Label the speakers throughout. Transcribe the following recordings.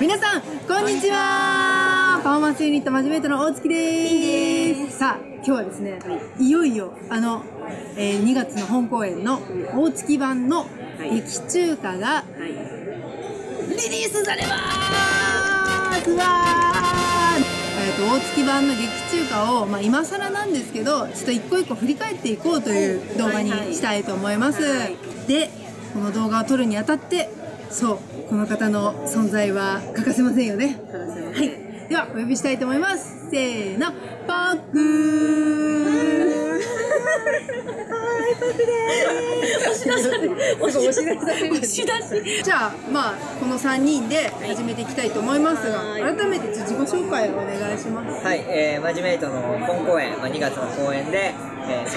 Speaker 1: 皆さん、こんにちは。パフォーマンスユニットマジメイトの大月です。さあ、今日はですね、いよいよ、あの、えー2月の本公演の大月版の劇中歌がリリースされます。わー。えーと大月版の劇中歌を、まあ、今更なんですけどちょっと一個一個振り返っていこうという動画にしたいと思います、でこの動画を撮るにあたってそうこの方の存在は欠かせませんよね。はい。ではお呼びしたいと思います。せーのパックー
Speaker 2: 押し出され押し。出され押し出し
Speaker 1: じゃあまあこの3人で始めていきたいと思いますが
Speaker 2: はい。
Speaker 1: 改めて自己紹介をお願いします。
Speaker 3: はい、えー、マジメイトの本公演、まあ、2月の公演で、えー、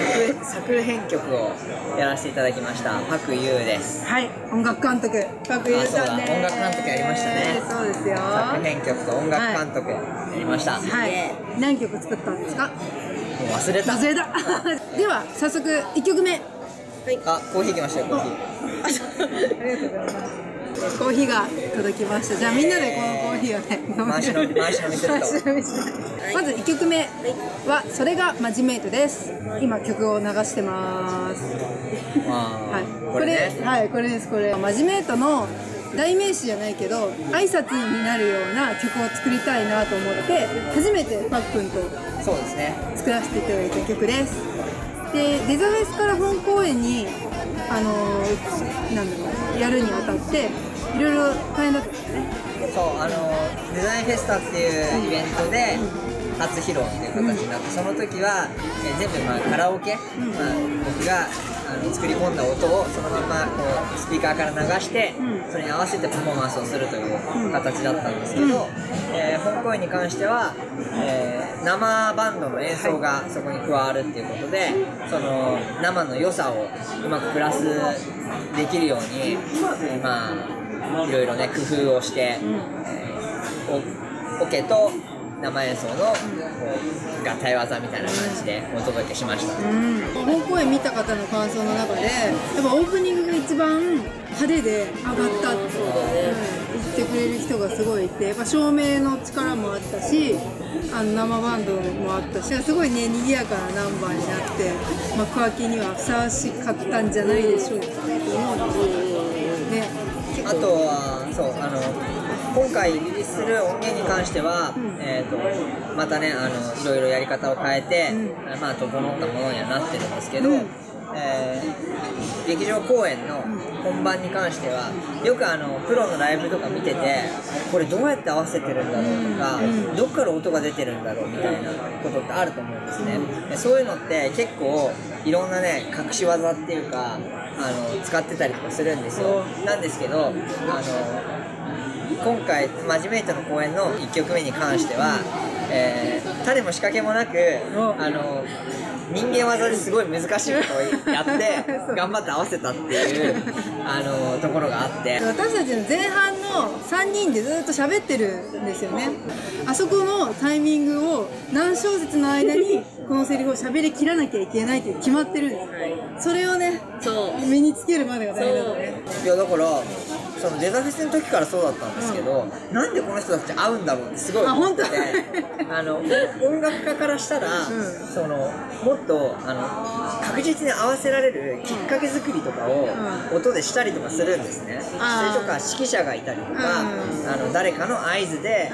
Speaker 3: 作作編曲をやらせていただきましたパクユーです。
Speaker 1: はい音楽監督パクユーさんです。
Speaker 3: あそうだ音楽監督やりましたね。
Speaker 1: そうですよ。
Speaker 3: 作編曲と音楽監督やりました、
Speaker 1: はい。何曲作ったんですか？
Speaker 3: もう忘れた。
Speaker 1: 忘れた。では早速1曲目。
Speaker 3: あコーヒー来ましたよコーヒー。
Speaker 1: ありがとう。ございますコーヒーが届きました。じゃあみんなでこのコーヒーをね 飲み
Speaker 3: 回し飲み回し飲みすると。
Speaker 1: 回し飲みするまず1曲目はそれがマジメイトです。今曲を流してます。
Speaker 3: あ。
Speaker 1: はい、
Speaker 3: ー
Speaker 1: これ
Speaker 3: これね
Speaker 1: はい。これです。これマジメイトの代名詞じゃないけど挨拶になるような曲を作りたいなと思って初めてパックンと
Speaker 3: そうですね。
Speaker 1: 作らせていただいた曲です。でデザフェスから本公演にあのーなんだろうやるにあたっていろいろ大変だったんですね。
Speaker 3: そうあのデザインフェスタっていうイベントで初披露っていう形になって、その時は、えー全部まあカラオケ、まあ、僕があの作り込んだ音をそのままこうスピーカーから流して、
Speaker 1: うん。
Speaker 3: それに合わせてパフォーマンスをするという形だったんですけど、えー本公演に関しては、えー生バンドの演奏がそこに加わるっていうことでその生の良さをうまくプラスできるように、えーまあいろいろね工夫をして、えーおオケと生演奏のこう合体技みたいな感じでお届けしました。
Speaker 1: うん。本公演見た方の感想の中でやっぱオープニングが一番派手で上がったって、うん言ってくれる人がすごいいてやっぱ照明の力もあったしあの生バンドもあったしすごいね賑やかなナンバーになって幕開けにはふさわしかったんじゃないでしょうかと思う。ん。ですね。
Speaker 3: あとはそうあの今回リリースする音源に関しては、
Speaker 1: ん。
Speaker 3: えー、とまたねあのいろいろやり方を変えて、
Speaker 1: う
Speaker 3: まあ整ったものにはなってるんですけど、
Speaker 1: うん。
Speaker 3: えー劇場公演の本番に関してはよくあのプロのライブとか見ててこれどうやって合わせてるんだろうとか、
Speaker 1: うん。
Speaker 3: どっから音が出てるんだろうみたいなことってあると思うんですね、でそういうのって結構いろんなね隠し技っていうかあの使ってたりとかするんですよ。なんですけどあの今回マジメイトの公演の1曲目に関しては、えー種も仕掛けもなく
Speaker 1: お。
Speaker 3: あの人間技ですごい難しいことをやって 頑張って合わせたっていうあのところがあって。
Speaker 1: 私たちの前半の3人でずっと喋ってるんですよね。あそこのタイミングを何小節の間にこのセリフを喋りきらなきゃいけないって決まってるんですそれをね
Speaker 2: そう。
Speaker 1: 身につけるまでが大変だね。
Speaker 3: いやだからそのデザフェスの時からそうだったんですけど、なんでこの人たち合うんだろうってすごい思って
Speaker 1: あ本
Speaker 3: あの音楽家からしたら、
Speaker 1: ん。
Speaker 3: そのもっとあの確実に合わせられるきっかけ作りとかを
Speaker 1: う
Speaker 3: 音でしたりとかするんですね、それとか指揮者がいたりとか、
Speaker 1: うん
Speaker 3: あの誰かの合図で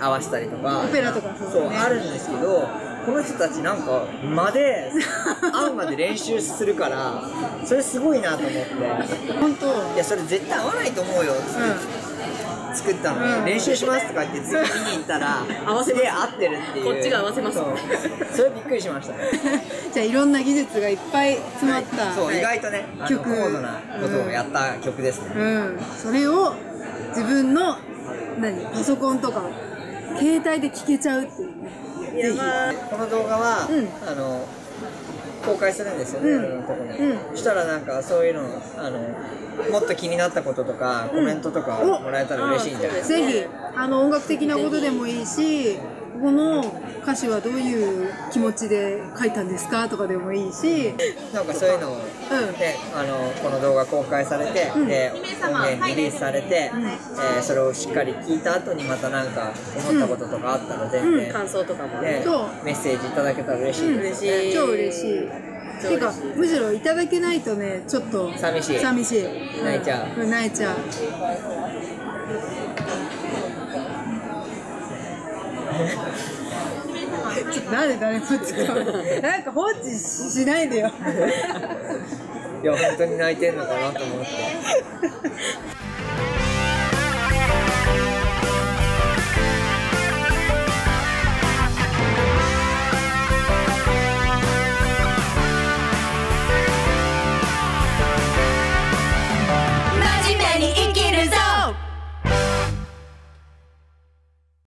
Speaker 3: 合わせたりとか、
Speaker 1: オペラとかそう
Speaker 3: あるんですけどこの人たちなんか間で合うまで練習するからそれすごいなと思って。
Speaker 1: 本当。
Speaker 3: いやそれ絶対合わないと思うよっつって、作ったの。に、
Speaker 1: うん。
Speaker 3: 練習しますとか言って次見に行ったら合わせで合ってるっていう。
Speaker 2: こっちが合わせます。
Speaker 3: それびっくりしました。ね
Speaker 1: じゃあいろんな技術がいっぱい詰まった、
Speaker 3: そう意外とね
Speaker 1: 曲。
Speaker 3: 高度なことをやった曲ですね、
Speaker 1: うん。それを自分の何パソコンとか携帯で聴けちゃうっていうねぜひ。
Speaker 3: この動画は、
Speaker 1: うん。
Speaker 3: あの公開するんですよね、
Speaker 1: うん。
Speaker 3: とこに、
Speaker 1: うん。
Speaker 3: そしたらなんかそういうのあのもっと気になったこととかコメントとかもらえたら嬉しいんじゃないですか、
Speaker 1: ぜひあの音楽的なことでもいいしこの歌詞はどういう気持ちで書いたんですかとかでもいいし。
Speaker 3: なんかそういうのを、であのこの動画公開されて、で音源リリースされて、えーそれをしっかり聞いた後にまたなんか思ったこととかあったら全然、
Speaker 2: 感想とかも。
Speaker 3: ねメッセージいただけたら嬉しいです。ね、
Speaker 2: 嬉しい。
Speaker 1: 超嬉しい。てかむしろいただけないとねちょっと
Speaker 3: 寂しい。
Speaker 1: 寂しい。
Speaker 3: 泣いちゃう。
Speaker 1: うん。泣いちゃう なんで誰も使うなんか放置ししないでよ。
Speaker 3: いや本当に泣いてんのかなと思って。